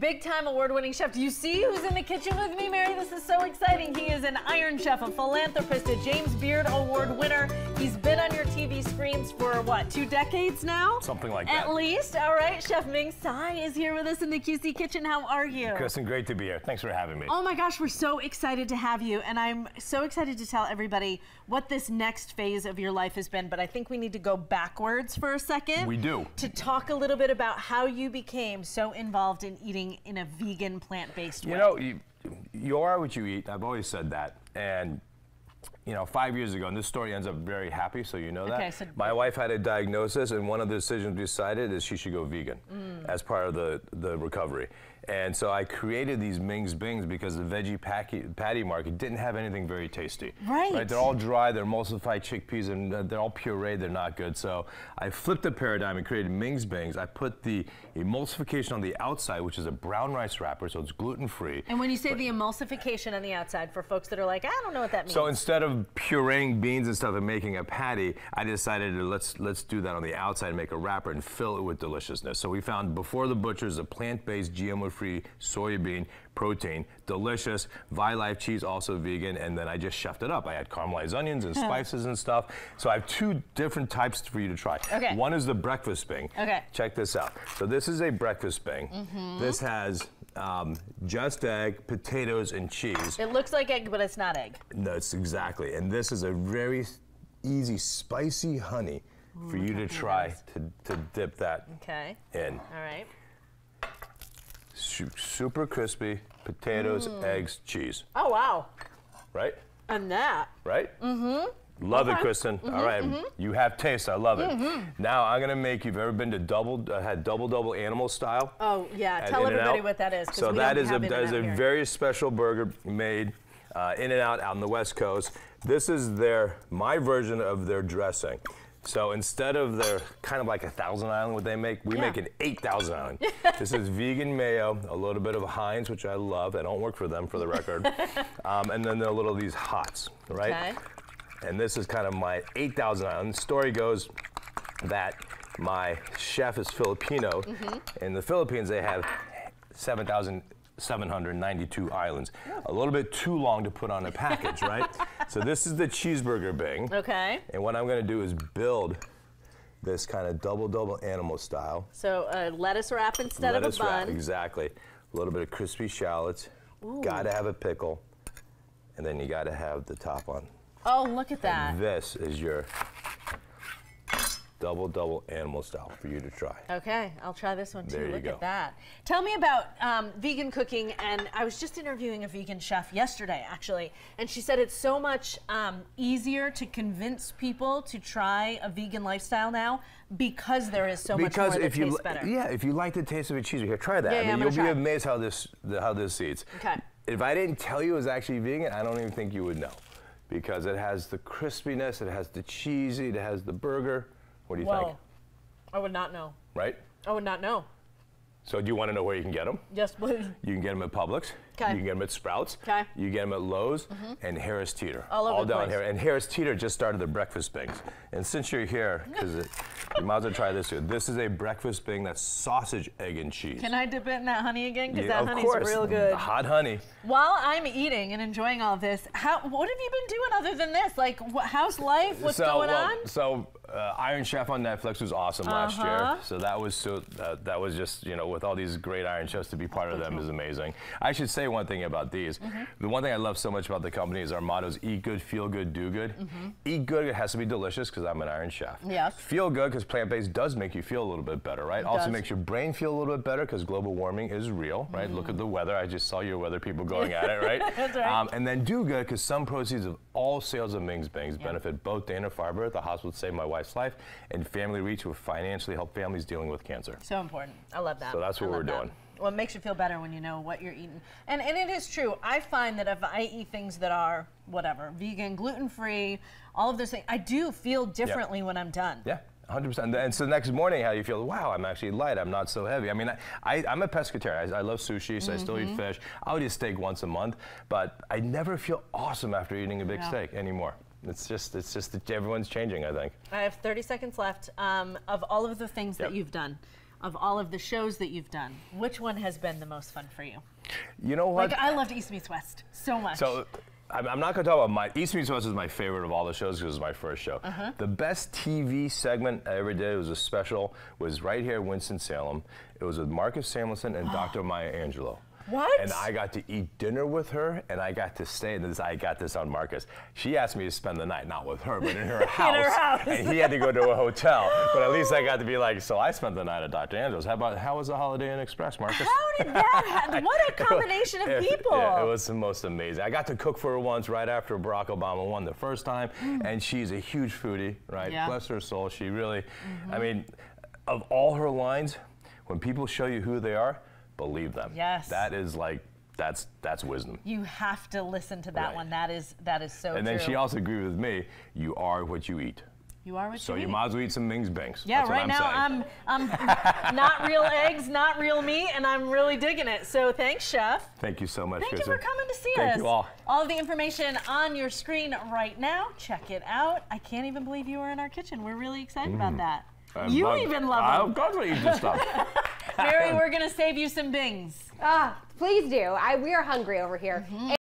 big time award winning chef. Do you see who's in the kitchen with me, Mary? This is so exciting. He is an Iron Chef, a philanthropist, a James Beard Award winner. He's been on your TV screens for what, two decades now? Something like At that. At least. All right. Chef Ming Tsai is here with us in the QC kitchen. How are you? Kristen, great to be here. Thanks for having me. Oh my gosh, we're so excited to have you. And I'm so excited to tell everybody what this next phase of your life has been. But I think we need to go backwards for a second. We do. To talk a little bit about how you became so involved in eating in a vegan, plant based way. You know, you, you are what you eat. I've always said that. And, you know, five years ago, and this story ends up very happy, so you know that. Okay, so- My wife had a diagnosis, and one of the decisions we decided is she should go vegan Mm. as part of the, the recovery. And so I created these Ming's Bings because the veggie packy, patty market didn't have anything very tasty. Right. They're all dry, they're emulsified chickpeas, and uh, they're all pureed, they're not good. So I flipped the paradigm and created Ming's Bings. I put the emulsification on the outside, which is a brown rice wrapper, so it's gluten free. and when you say the emulsification on the outside, for folks that are like, I don't know what that means. So instead of pureeing beans and stuff and making a patty, I decided to let's let's do that on the outside and make a wrapper and fill it with deliciousness. So we found before the butchers a plant-based GMO-free soybean protein, delicious. Violife cheese also vegan, and then I just chefed it up. I had caramelized onions and spices and stuff. So I have two different types for you to try. Okay. One is the breakfast bing. Okay. Check this out. So this is a breakfast bing. This has um, just egg, potatoes, and cheese. it looks like egg, but it's not egg. That's exactly. And this is a very easy, spicy honey for you to try to, to dip that Okay. in. All right. Su- super crispy potatoes, Mm. eggs, cheese. Oh, wow. Right? And that. Right? Mm-hmm. Love it, Kristen. Mm-hmm, All right, you have taste. I love it. Now I'm gonna make. You've ever been to double? Uh, had double double animal style? Oh, yeah. Tell In-N-Out. everybody what that is. So we that is a that is a here. very special burger made uh, in and out out on the West Coast. This is their my version of their dressing. So instead of the kind of like a Thousand Island, what they make, we Yeah. make an eight Thousand Island. this is vegan mayo, a little bit of Heinz, which I love. I don't work for them, for the record. um, and then there are a little of these hots, right? Okay. And this is kind of my 8,000 island. The story goes that my chef is Filipino. In the Philippines, they have 7,792 islands. A little bit too long to put on a package, right? So this is the cheeseburger bing. Okay. And what I'm going to do is build this kind of double double animal style. So uh, lettuce wrap instead Lettuce of a wrap, bun. exactly. A little bit of crispy shallots. Ooh. Got to have a pickle. And then you got to have the top on. Oh, look at that. This is your double double animal style for you to try. Okay, I'll try this one too. There you Look go. at that. Tell me about um, vegan cooking. And I was just interviewing a vegan chef yesterday, actually, and she said it's so much um, easier to convince people to try a vegan lifestyle now because there is so because much more if you tastes better. yeah, if you like the taste of a cheese, here try that. Yeah, I yeah, mean, I'm you'll be try. amazed how this the, how this eats. Okay. If I didn't tell you it was actually vegan, I don't even think you would know, because it has the crispiness, it has the cheesy, it has the burger. What do you Whoa. think? I would not know. Right? I would not know. So do you want to know where you can get them? Yes, please. You can get them at Publix. 'Kay. You can get them at Sprouts. 'Kay. You get them at Lowe's and Harris Teeter. All over the down place. here. And Harris Teeter just started the breakfast bings. And since you're here, because you might as well try this here. This is a breakfast bing that's sausage, egg, and cheese. Can I dip it in that honey again? Because Yeah, that honey's course. real good. Hot honey. While I'm eating and enjoying all this, how what have you been doing other than this? Like, how's life? What's so, going well, on? So uh, Iron Chef on Netflix was awesome last Uh-huh. year. So that was so uh, that was just you know with all these great Iron Chefs to be part of them is amazing. I should say one thing about these. Mm-hmm. The one thing I love so much about the company is our motto is eat good, feel good, do good. Eat good, it has to be delicious because I'm an Iron Chef. Yes. Feel good because plant-based does make you feel a little bit better, right? also does. makes your brain feel a little bit better because global warming is real, right? Look at the weather. I just saw your weather people going at it, right? Mm. That's right. Um, and then do good because some proceeds of all sales of Ming's Bings benefit both Dana Farber, the hospital saved my wife's life, and Family Reach, who financially help families dealing with cancer. So important. I love that. So that's what I we're that. Well, it makes you feel better when you know what you're eating. And, and it is true. I find that if I eat things that are whatever, vegan, gluten free, all of those things, I do feel differently when I'm done. Yeah. 100%. And so the next morning, how you feel, wow, I'm actually light. I'm not so heavy. I mean, I, I, I'm a pescatarian. I, I love sushi, so I still Mm-hmm. eat fish. I'll eat steak once a month, but I never feel awesome after eating a big Yeah. steak anymore. It's just, it's just that everyone's changing, I think. I have 30 seconds left. Um, of all of the things Yep. that you've done, of all of the shows that you've done, which one has been the most fun for you? You know what? Like I loved East Meets West so much. So I'm I'm not going to talk about my East Meets West is my favorite of all the shows because it was my first show. Uh-huh. The best TV segment I ever did was a special was right here in Winston Salem. It was with Marcus Samuelsson and Dr. Maya Angelou. What? And I got to eat dinner with her, and I got to stay. And this, I got this on Marcus. She asked me to spend the night, not with her, but in her house. In her house. And he had to go to a hotel. But at least I got to be like, so I spent the night at Dr. Angelou's. How about how was the Holiday Inn Express, Marcus? How did that happen? What a combination of It- people. Yeah, it was the most amazing. I got to cook for her once right after Barack Obama won the first time, mm. and she's a huge foodie, right? Yeah. Bless her soul. She really, I mm-hmm. mean, of all her lines, when people show you who they are, believe them. Yes. That is like, that's that's wisdom. you have to listen to that Right. one. That is that is so And true. then she also agreed with me. You are what you eat. you are what you eat. So you you eat. might as well eat some Ming's Bings. Yeah, That's right I'm now saying. I'm I'm not real eggs, not real meat, and I'm really digging it. So thanks, chef. Thank you so much, Thank you for coming to see Thank us. you all. All of the information on your screen right now. Check it out. I can't even believe you were in our kitchen. We're really excited about that. Mm. I'm you even love I've them. got to eat this stuff. Mary, we're gonna save you some bings. Ah, please do. I, we are hungry over here.